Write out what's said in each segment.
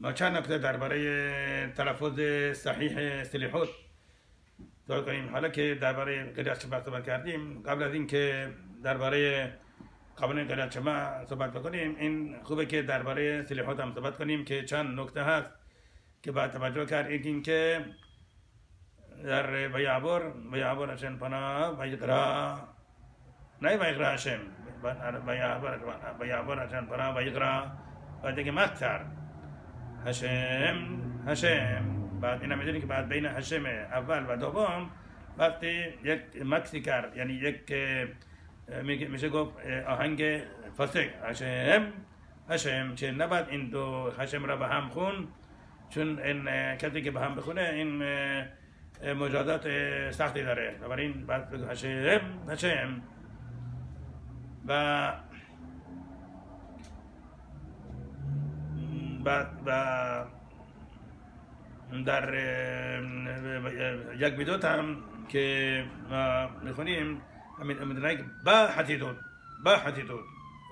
ما چند نکته درباره تلفظ صحیح سلیحوت صحبت کنیم. حالا که درباره قریت شما صحبت کردیم قبل از اینکه درباره قانون قریت شما صحبت بکنیم این خوبه که درباره سلیحوت هم صحبت کنیم که چند نکته هست که باید توجه کرد. این که در بیابر بیابر اشن پنا بیقرا نه بیقرا اشن بیابر اشن پنا بیقرا بعد دیگه مکتر هشم هشم بعد اینا می‌دونی که بعد بین هشم اول و دوم وقتی یک مکسی کرد یعنی یک میشه گفت آهنگ فاسق هشم هشم چه نباید این دو هشم را به هم خون چون این کسی که به هم بخونه این مجازات سختی داره بنابراین بعد هشم هشم و در یک ویدیو هم که میخونیم. همین امدنگ با حتیدود با حتیدود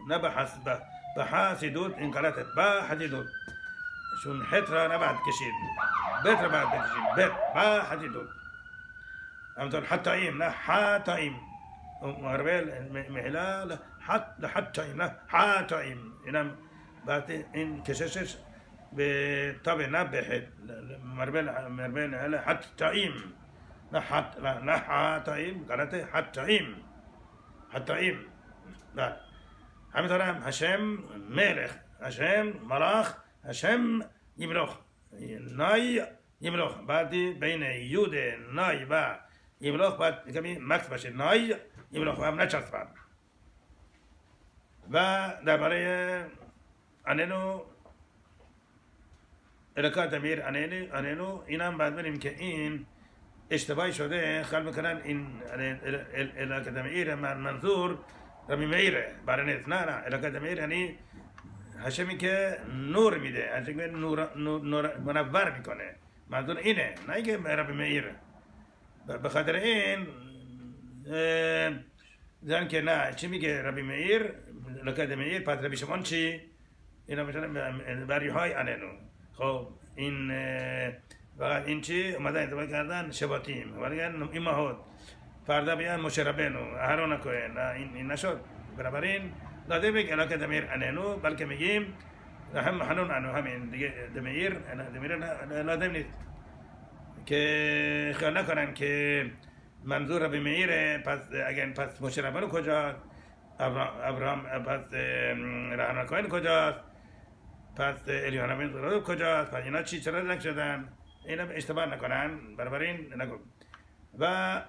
نه با حسد با حسیدود این غلطه. با حتیدود شون حت را نباید کشید. بیت را باید کشید بیت با حتیدون همینطور حتایم نه حتایم مغربيل محلال حت حتایم نه حتایم اینم باید این کششش بطبع نبح مربين على حتى تايم نحت نحا تايم قالت حتى تايم حتى تايم لا. هم ترى هشام ملك هشام ملاخ هشام يملخ ناي يملخ بعد بين يود ناي با. يملخ بعد كمي مكتبش. ناي يملخ هم نشرت بعد. و درباره اننو الکات امیر اننو اننو این هم بعد بریم که این اشتباهی شده. خیال می‌کنن این الکات امیر من منظور رمی میره. برای نیست نه نه. الکات امیر یعنی هشمی که نور میده. هشمی نور, نور, نور منور می‌کنه. منظور اینه. نه که ربی میره. به خاطر این زن که نه چی میگه ربی میر؟ لکت میر پس ربی شمان چی؟ اینا مثلا بری های اننو خب این فقط این چی؟ اومدن انتباه کردن شباتیم. ولی این ماهود فردا بیان مشربینو هرون کوین. این, این نشد. بنابراین داده بگ علاقه دمیر اننو بلکه میگیم هم حنون انو همین دیگه دمیر دمیر لازم نیست. که خیال نکنن که منظور ربی میره پس اگر پس مشربینو کجا ابراهام پس کوین کجاست؟ پس الیانا بن زراد کجاست پس اینا چی؟ چرا لک شدن؟ اینا اشتباه نکنن. بنابراین نگو و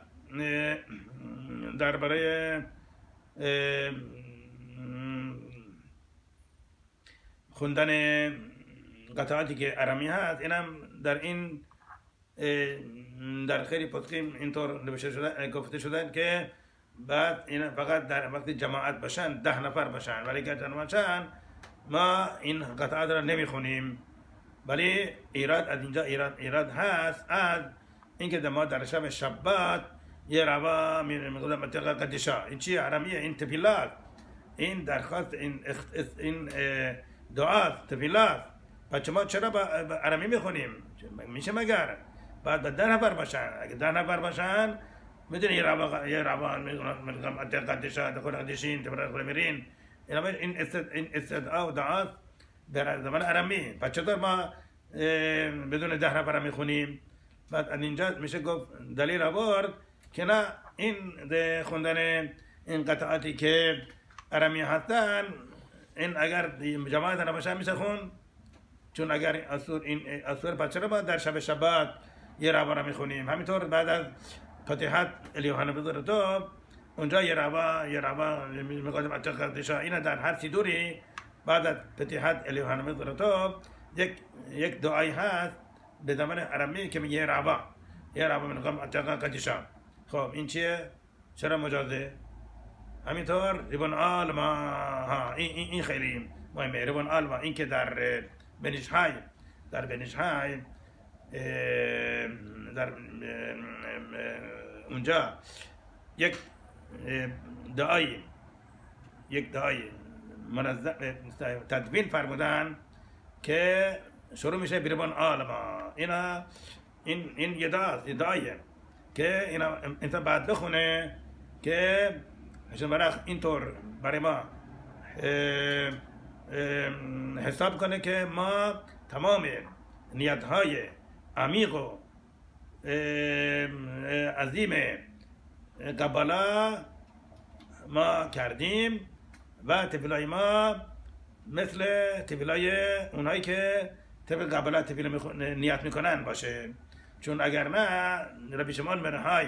درباره خوندن قطعاتی که ارمی هست اینم در این در خیلی پتقیم اینطور نوشته شده گفته شدن که بعد این فقط در وقتی جماعت باشن ده نفر باشن. ولی که جماعت ما این قطعات را نمی‌خونیم. ولی ایراد از اینجا ایراد, ایراد هست. از اینکه ما در شب شبات یه روا می‌گویم منطقه قدشا این چی؟ عرمیه این تفیلات این درخواست این این دعا تفیلات بچه ما چرا با عرمی می‌خونیم؟ میشه مگر؟ بعد به ده نفر باشن. اگه ده نفر باشن می‌دونی یه روا یه روا منطقه قدشا دخول قدشین تفیلات میرین. این استدعا و دعا در زمان عرمی پس چطور ما بدون ده نفر می‌خونیم بعد اینجا میشه گفت دلیل آورد که نه این خوندن این قطعاتی که عرمی هستن این اگر جماعت نباشن میشه خون؟ چون اگر اصور این اصور پس باید در شب شبات یه روا را می‌خونیم همینطور بعد از فتحت الیوهان تو اونجا یه روا می‌گویم اتقادشا این در هر سیدوری بعد از فتحت الیوهان تو یک یک دعایی هست به زمان عربی که میگه روا. یه روا میگم اتقادشا خب این چیه؟ چرا مجازه؟ همینطور ریبون آلما. ها این, این, خیلی مهمه. ریبون آلما این که در بنیش های در بنیش های در اونجا یک دعای یک دعای منظم تدوین فرمودن که شروع میشه بیربان آلما اینا این این یدا یدایه که اینا انسان بعد بخونه که عشان برای اینطور برای ما حساب کنه که ما تمام نیت های عمیق و عظیم قبلا ما کردیم و تفیلای ما مثل تفیلای اونایی که طبق قبلا تفیل نیت می‌کنن باشه. چون اگر نه ربی شمال منهای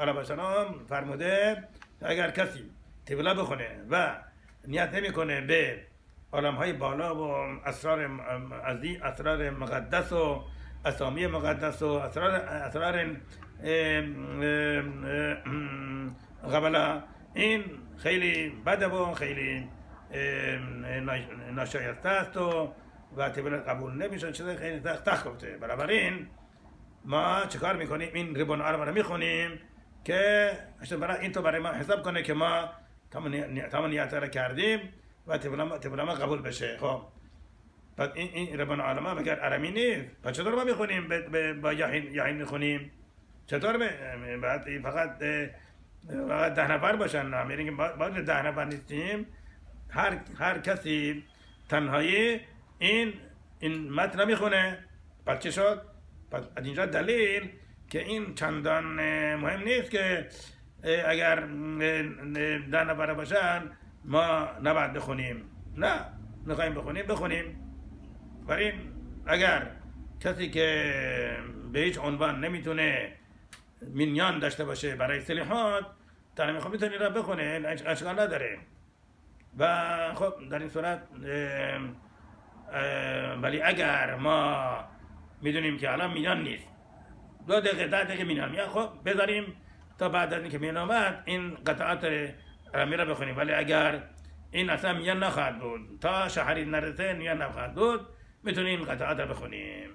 علیه السلام فرموده اگر کسی تفیلا بخونه و نیت نمی‌کنه به عالم های بالا و اسرار اسرار مقدس و اسامی مقدس و اسرار اسرار قبلا. این خیلی بده و خیلی ناشایسته است و و قبول نمیشه چیز خیلی سخت گفته بنابراین ما چکار می‌کنیم؟ این ریبون آرما رو می‌خونیم که برای این تو برای ما حساب کنه که ما تمام نیت رو کردیم و تبلما قبول بشه. خب. بعد این این ربان عالمه مگر عرمی نیست. پس چطور ما می‌خونیم؟ با یاهین یاهین می‌خونیم؟ چطور بعد فقط فقط ده نفر باشن. نه میریم بعد ده نفر نیستیم هر هر کسی تنهایی این این متن می‌خونه. پس چه شد؟ از اینجا دلیل که این چندان مهم نیست که اگر ده نفر باشن ما نباید بخونیم. نه می‌خوایم بخونیم بخونیم. برای اگر کسی که به هیچ عنوان نمی‌تونه مینیان داشته باشه برای سلیحات در می‌خوام می‌تونی را بخونه اشکال نداره. و خب در این صورت ولی اگر ما می‌دونیم که الان مینیان نیست دو دقیقه ده دقیقه مینیان میاد خب بذاریم تا بعد از اینکه مینیان آمد این قطعات را بخونیم. ولی اگر این اصلا میان نخواهد بود تا شهری نرسه میان نخواهد بود می‌تونیم قطعات بخونیم.